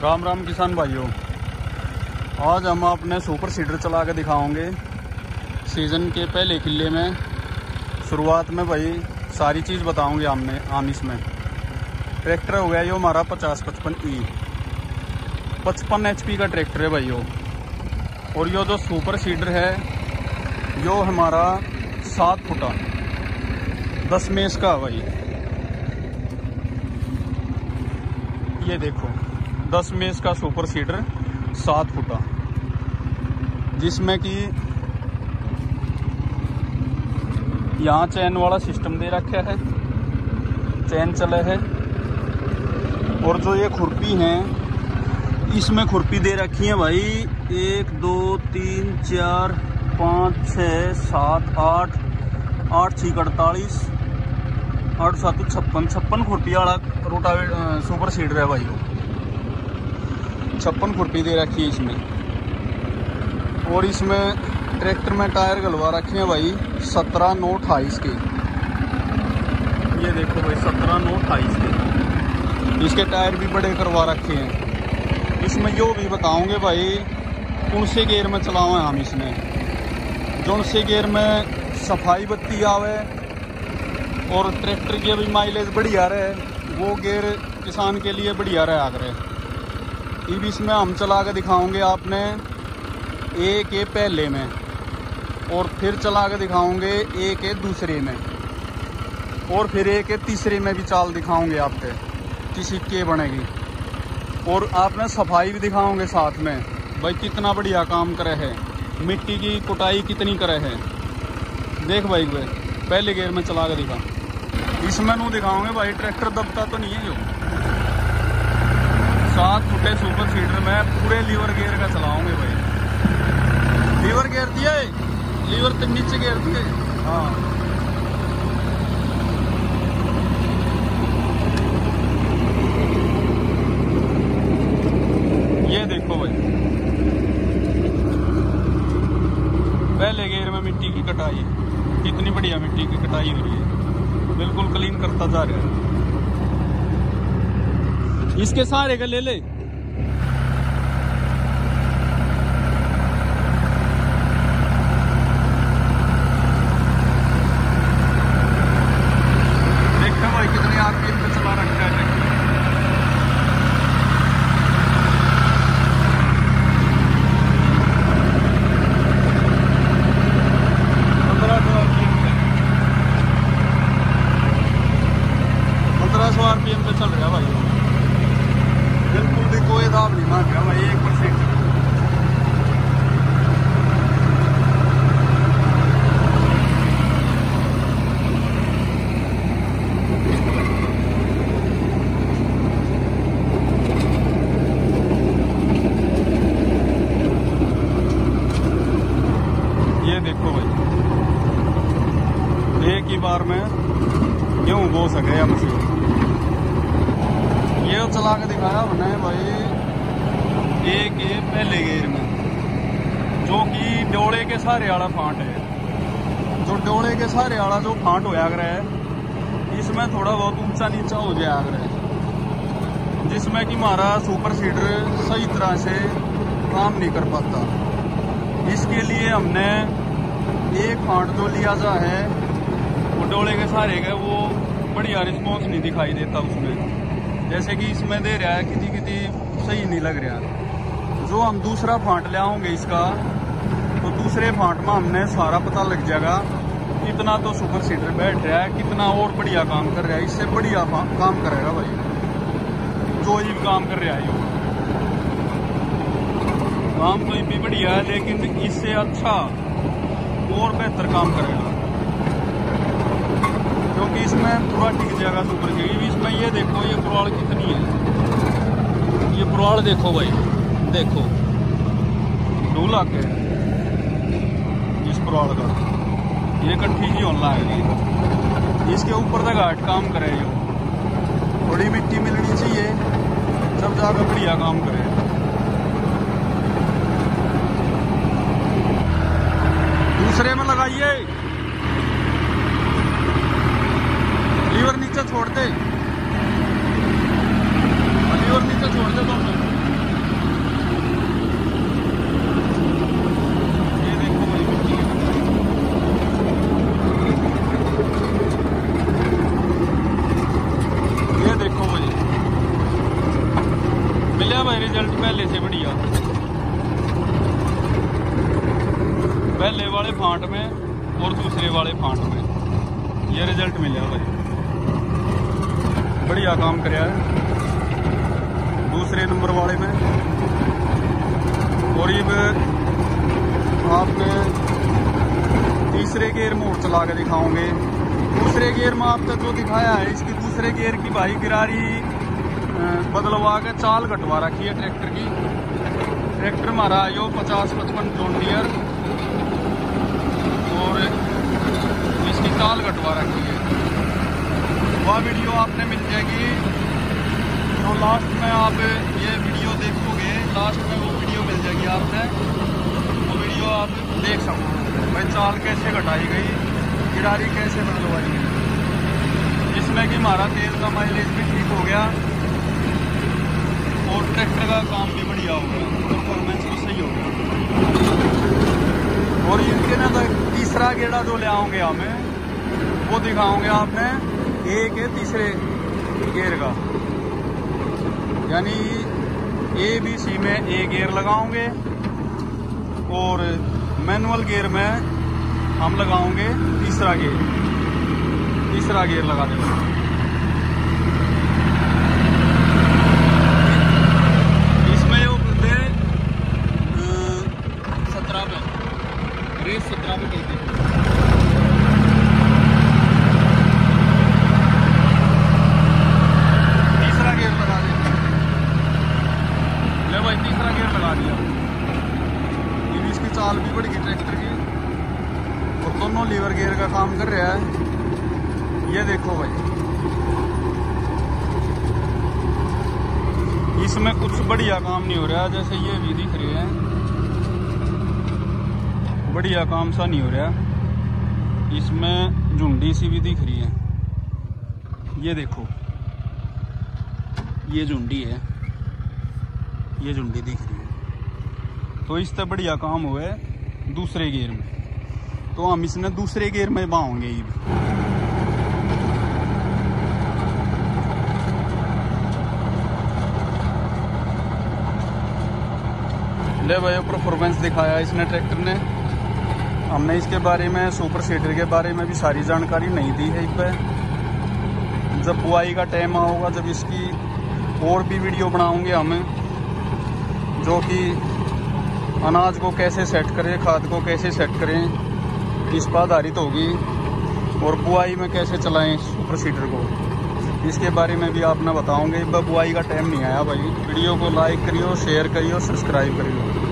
राम राम किसान भाइयों। आज हम अपने सुपर सीडर चला के दिखाओगे सीज़न के पहले किले में शुरुआत में भाई सारी चीज़ बताऊँगे हमने, हम इसमें। ट्रैक्टर हो गया ये हमारा पचास पचपन ई। पचपन एच का ट्रैक्टर है भाइयों। और यो जो सुपर सीडर है, यो हमारा सात फुटा, दस मेस का भाई। ये देखो। दस में इसका सुपर सीडर सात फुटा। जिसमें कि यहाँ चैन वाला सिस्टम दे रखा है, चैन चले है। और जो ये खुरपी हैं, इसमें खुरपी दे रखी है भाई, एक, दो, तीन, चार, पाँच, छः, सात, आठ आठ छः अड़तालीस, आठ, सात, छप्पन छप्पन खुरपी वाला रोटावे सुपर सीडर है भाई वो। छप्पन खुरपी दे रखी है इसमें। और इसमें ट्रैक्टर में टायर गलवा रखे हैं भाई, सत्रह नौ अठाईस के। ये देखो भाई, सत्रह नौ अठाईस के। इसके टायर भी बड़े करवा रखे हैं। इसमें यो भी बताओगे भाई कौन से गेयर में चलावा हम इसमें। जो से गेयर में सफ़ाई बत्ती आवे, और ट्रैक्टर की अभी माइलेज बढ़िया रहे, वो गेयर किसान के लिए बढ़िया रहे आगे अब इसमें हम चला के दिखाओगे आपने ए के पहले में और फिर चला के दिखाओगे ए के दूसरे में और फिर ए के तीसरे में भी चाल दिखाओगे आपके, किसी के बनेगी। और आपने सफ़ाई भी दिखाओगे साथ में, भाई कितना बढ़िया काम करे है। मिट्टी की कुटाई कितनी करे है। देख भाई भाई पहले गेयर में चला के दिखा। इसमें नू दिखाओगे भाई, ट्रैक्टर दबता तो नहीं है जो सात फुटे सुपर सीडर में पूरे लीवर गेयर का चलाओगे भाई। लीवर गेयर दिया लीवर तो नीचे गेयर दिए हाँ? ये देखो भाई। पहले गेयर में मिट्टी की कटाई कितनी बढ़िया मिट्टी की कटाई हो रही है। बिल्कुल क्लीन करता जा रहा है। इसके सारे का ले ले देखो भाई कितने आरपीएम पे चला रखा है पंद्रह सौ आरपीएम पे पंद्रह सौ आरपीएम पे चल रहा भाई बिल्कुल भी कोई दाब नहीं मांग रहा भाई एक परसेंट ये देखो भाई बार में क्यों बो सके या मशीन ये चला के दिखाया हमने भाई। एक ये पहले गेयर में जो कि डोले के सहारे वाला फांट है। जो डोले के सहारे वाला जो फांट होया है, इसमें थोड़ा बहुत ऊँचा नीचा हो जाया कर है। जिसमें कि हमारा सुपर सीडर सही तरह से काम नहीं कर पाता। इसके लिए हमने एक फांट जो लिया जा है डोले के सहारे गए, वो बढ़िया रिस्पॉन्स नहीं दिखाई देता उसमें। जैसे कि इसमें दे रहा है किसी किसी सही नहीं लग रहा। जो हम दूसरा फांट ले आओगे इसका तो दूसरे फांट में हमने सारा पता लग जाएगा, कितना तो सुपर सीटर बैठ रहा है, कितना और बढ़िया काम कर रहा है। इससे बढ़िया काम करेगा भाई। जो ही काम कर रहा है। काम तो भी बढ़िया है, लेकिन इससे अच्छा और बेहतर काम करेगा। क्योंकि इसमें थोड़ा टिक जाएगा सुपर सीडर इसमें ये देखो, ये पुराल कितनी है। ये पुराल देखो भाई, देखो। दो लाख है इस पुराल का। ये कट्ठी ही होना है इसके ऊपर तक घाट काम करे जो थोड़ी मिट्टी मिलनी चाहिए जब जाकर बढ़िया काम करे। दूसरे में लगाइए। नीचे छोड़ दे अली और नीचे छोड़ दे दोनों रिज़ल्ट पहले से बढ़िया। पहले वाले फांट में और दूसरे वाले फांट में। ये रिज़ल्ट मिले भाई। बढ़िया काम कराया है। दूसरे नंबर वाले में और ये आपने तीसरे गेयर मोड़ चला के दिखाओगे दूसरे गेयर में आपका जो दिखाया है, इसकी दूसरे गेयर की भाई गिरारी बदलवा के चाल कटवा रखी है ट्रैक्टर की। ट्रैक्टर हमारा यो पचास पचपन जोटियर और इसकी चाल कटवा रखी है। वह वीडियो आपने मिल जाएगी। तो लास्ट में आप ये वीडियो देखोगे लास्ट में वो वीडियो मिल जाएगी आपने वो वीडियो आप देख सको भाई, चाल कैसे घटाई गई गिरारी कैसे बदलवाई गई। जिसमें कि हमारा तेल का माइलेज भी ठीक हो गया और ट्रैक्टर का काम भी बढ़िया हो गया परफॉर्मेंस भी सही हो गया। और इनके ना तो तीसरा गेड़ा जो ले आओगे हमें, वो दिखाओगे आपने। एक है तीसरे गेयर का। यानी ए बी सी में ए गेयर लगाओगे और मैनुअल गेयर में हम लगाओगे तीसरा गेयर तीसरा गेयर लगा देंगे चाल भी गई ट्रैक्टर की। और दोनों लीवर गेयर का काम कर रहा है। ये देखो भाई। इसमें कुछ बढ़िया काम नहीं हो रहा, जैसे ये भी दिख रहे हैं। बढ़िया काम सा नहीं हो रहा। इसमें झुंडी सी भी दिख रही है। ये देखो। ये झुंडी है। ये झुंडी दिख रही है। तो इससे बढ़िया काम हुआ है दूसरे गेयर में। तो हम इसने दूसरे गेयर में बाओगे ये। ले भाई परफॉर्मेंस दिखाया इसने ट्रैक्टर ने। हमने इसके बारे में सुपर सीडर के बारे में भी सारी जानकारी नहीं दी है इस पर जब बुआई का टाइम होगा जब इसकी और भी वीडियो बनाऊँगे हम। जो कि अनाज को कैसे सेट करें, खाद को कैसे सेट करें, इस पर आधारित होगी और बुआई में कैसे चलाएँ सुपर सीडर को। इसके बारे में भी आप ना बताओगे बुआई का टाइम नहीं आया भाई। वीडियो को लाइक करियो शेयर करियो सब्सक्राइब करियो।